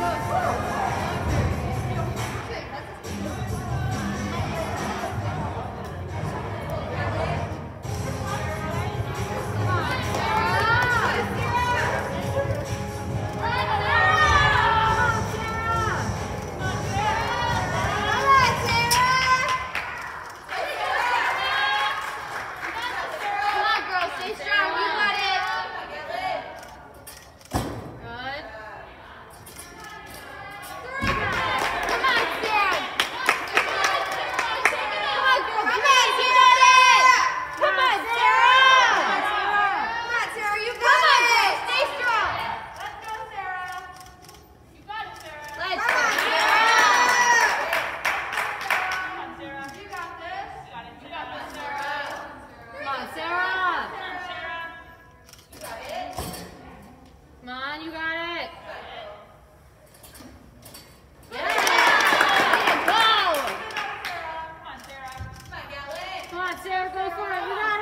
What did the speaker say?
Let's go. Ellen, you got it. Yeah! yeah. Go! Come on, Sarah. Come on, Sarah, go for it. You got it.